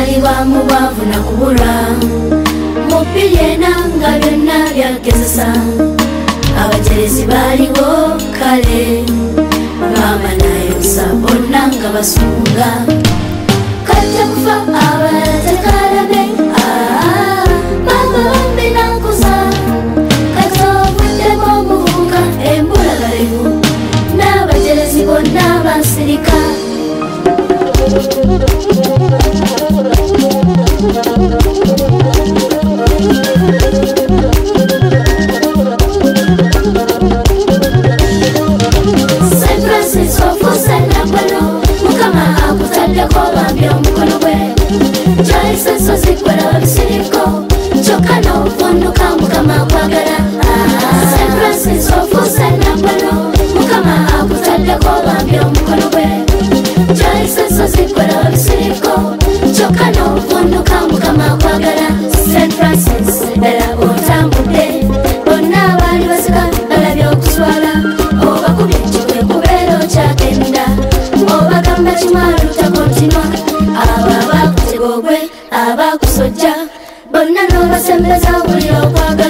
kuzaliwa mubwavu nakubula mupirye nanga byonna byagezesa abateresi baliwo kale mama nayosa bonna nga basunga katekufa abatekaa makwagala sanfrancis ofusanabano mukama akutaddeko bambi omukono gwe kyayisaso zikola bisiriko kyokka n'ovunduka mukama akwagala san francis ddala otambudde bonna abaali basika balabye okuswala obakubye kyokwe kubeera okyagenda obagamba kimwalutako ntinwa aba abakutegogwe abakusojja bonna n'obasembeza obulira okwagala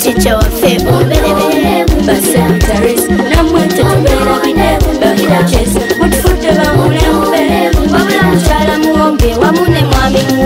Teacher of Fame, Basel. Thank you.